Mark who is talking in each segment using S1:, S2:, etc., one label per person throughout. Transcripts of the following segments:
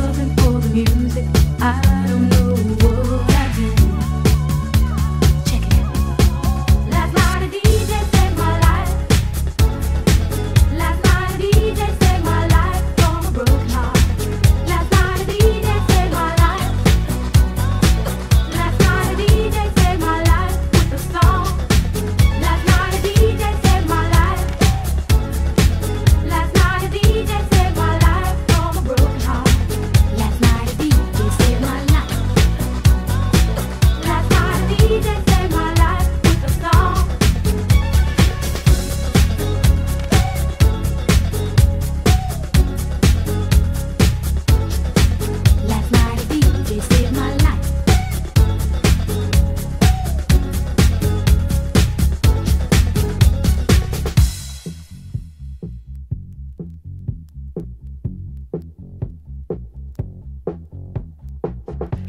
S1: Looking for the music. I don't know.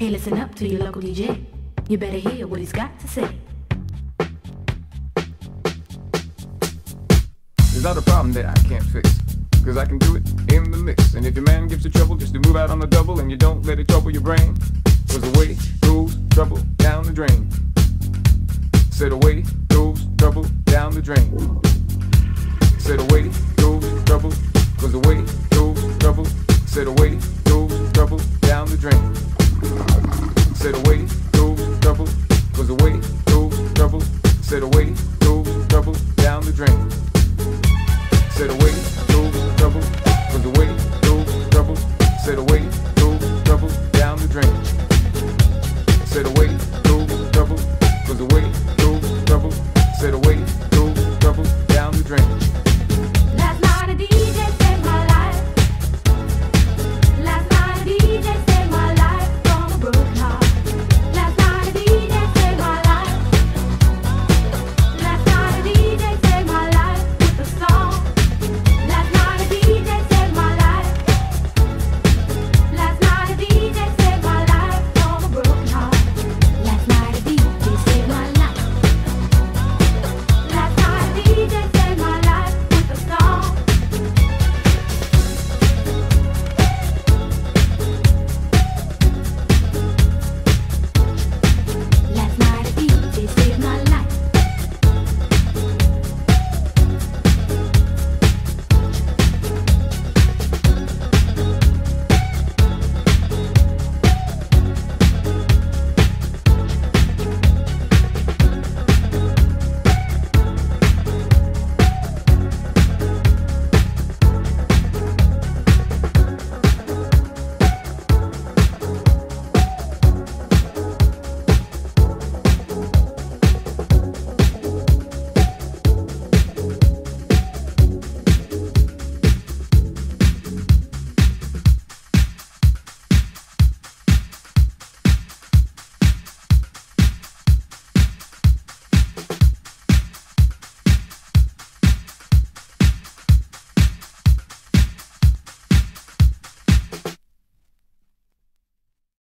S1: Hey, listen up to your local DJ. You better hear what he's got to say.
S2: There's not a problem that I can't fix. Cause I can do it in the mix. And if your man gives you trouble just to move out on the double and you don't let it trouble your brain, cause away goes trouble down the drain. Said away goes trouble down the drain. Said away goes trouble, cause away goes trouble. Said away goes trouble down the drain.